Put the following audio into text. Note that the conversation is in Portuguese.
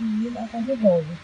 e ela revolve.